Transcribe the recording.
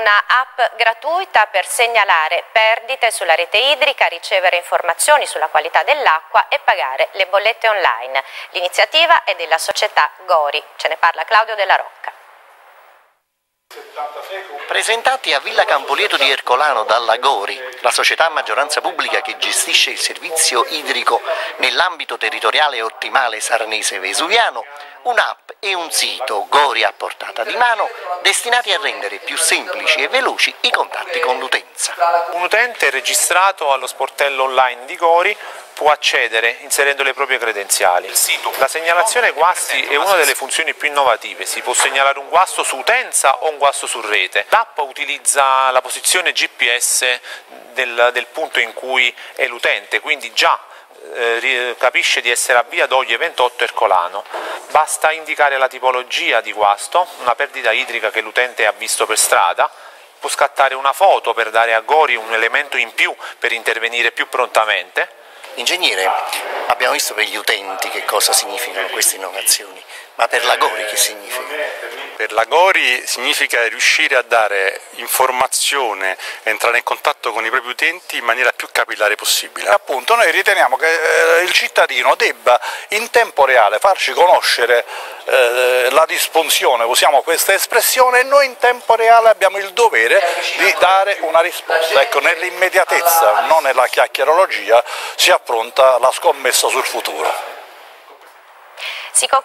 Una app gratuita per segnalare perdite sulla rete idrica, ricevere informazioni sulla qualità dell'acqua e pagare le bollette online. L'iniziativa è della società Gori. Ce ne parla Claudio Della Rocca. Presentati a Villa Campolieto di Ercolano dalla Gori, la società a maggioranza pubblica che gestisce il servizio idrico nell'ambito territoriale ottimale sarnese vesuviano, un'app e un sito Gori a portata di mano destinati a rendere più semplici e veloci i contatti con l'utenza. Un utente registrato allo sportello online di Gori può accedere inserendo le proprie credenziali. La segnalazione guasti è una delle funzioni più innovative, si può segnalare un guasto su utenza o un guasto su rete. L'app utilizza la posizione GPS del, del punto in cui è l'utente, quindi già eh, capisce di essere a via Doglie 28 Ercolano. Basta indicare la tipologia di guasto, una perdita idrica che l'utente ha visto per strada, può scattare una foto per dare a Gori un elemento in più per intervenire più prontamente Ingegnere, abbiamo visto per gli utenti che cosa significano queste innovazioni, ma per la Gori che significa? Per la Gori significa riuscire a dare informazione, entrare in contatto con i propri utenti in maniera più capillare possibile. Appunto noi riteniamo che eh, il cittadino debba in tempo reale farci conoscere eh, la disfunzione, usiamo questa espressione, e noi in tempo reale abbiamo il dovere di dare una risposta. Ecco, nell'immediatezza, non nella chiacchierologia, si affronta la scommessa sul futuro.